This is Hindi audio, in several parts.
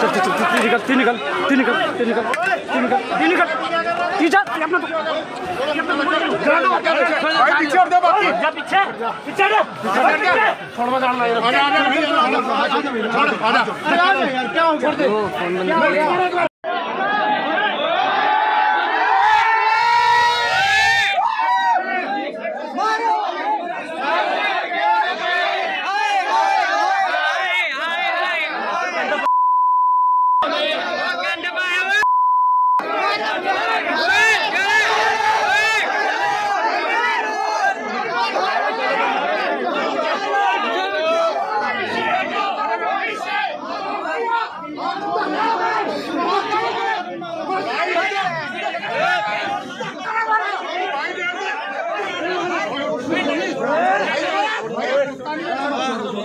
चल चल चल तीन निकल तीन निकल तीन निकल तीन निकल तीन निकल तीन निकल तीन जा ये अपना भाई पीछे और दे बाकी जा पीछे पीछे रे छोड़ मत डालना यार आजा आजा आजा यार क्या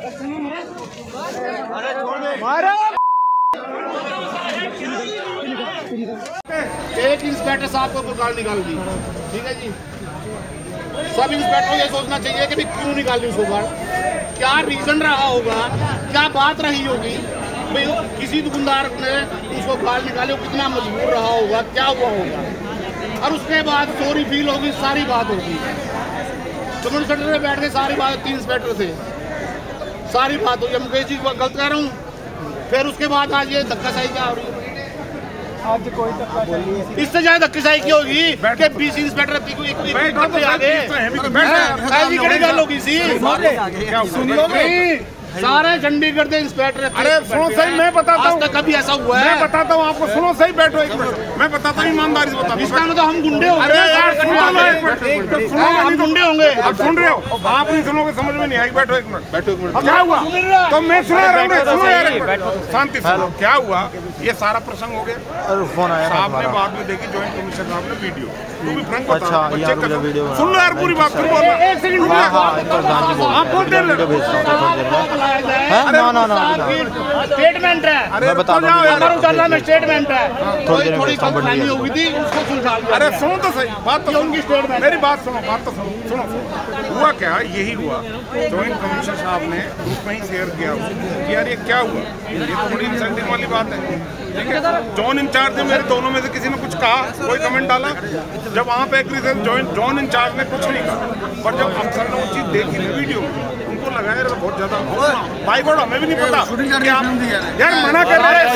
एक इंस्पेक्टर साहब को पुकार निकाल दी। ठीक है जी? सब इंस्पेक्टर ये सोचना चाहिए कि क्यों निकाल दी उसको बाहर? क्या रीजन रहा होगा? क्या बात रही होगी? भाई, किसी दुकानदार ने उसको बाहर निकाले कितना मजबूर रहा होगा? क्या हुआ होगा? और उसके बाद चोरी फील होगी, सारी बात होगी। तो में बैठ के सारी बात, तीन इंस्पेक्टर थे। सारी बात हुई। मुकेश जी गलत कह रहा हूँ। फिर उसके बाद आज ये धक्काशाही क्या हो रही है? इससे ज़्यादा धक्केशाही की होगी कि बीस इंस्पेक्टर एक पे आ गए। ऐसी कड़ी गल होगी सी नहीं। सारे चंडीगढ़ के इंस्पेक्टर अरे सुनो सही मैं बताता आज हूँ। तक कभी ऐसा हुआ है मैं है? बताता हूँ आपको सुनो सही बैठो एक मिनट। मैं बताता हूँ ईमानदारी से बताता इसका मतलब हम गुंडे हो अरे यार सुनो ना एक मिनट सुनो हाँ, हम गुंडे होंगे। आप सुन रहे हो? आप नहीं सुनोगे समझ में नहीं आई। बैठो एक मिनट। बैठो एक मिनट। क्या हुआ? तो मैं सुना रहा हूँ सुनो यार शांति से क्या हुआ? ये सारा प्रसंग हो गया। फ़ोन आया साहब ने बाद में देखी ज्वाइंट कमिश्नर साहब ने वीडियो तू भी फ्रैंक बता अच्छा, है, कर जो वीडियो सुन लो यार पूरी बात फिर बोलना एक सेकंड रुक हाँ जा। हाँ इनको गांधी बोल आप बोल दे वीडियो भेजता हूँ थोड़ी देर में है? ना ना ना स्टेटमेंट है। अरे मैं बता दूँ यार। अमर उजाला में स्टेटमेंट है। थोड़ी देर में थोड़ी हूँ, गलतफहमी बढ़िया। हुई थी उसको सुलझा दिया अरे सुनो तो सही बात तो उनकी statement मेरी बात सुनो बात तो सुनो सुनो सुनो। हुआ क्या यही हुआ। ज्वाइंट कमिश्नर साहब ने ग्रुप में ही शेयर किया कि यार ये क्या हुआ? ये तो इंसेंटिव वाली बात है। जॉन इंचार्ज ने मेरे दोनों में से किसी ने कुछ कहा? कोई कमेंट डाला? जब वहाँ पे एक रीजन जॉइंट जॉन इंचार्ज ने कुछ नहीं कहा। पर जब अफसर ने वो चीज़ देखी ना वीडियो उनको लगाया बहुत ज़्यादा भाई बोर्ड हमें भी नहीं पता यार मना कर रहा हैं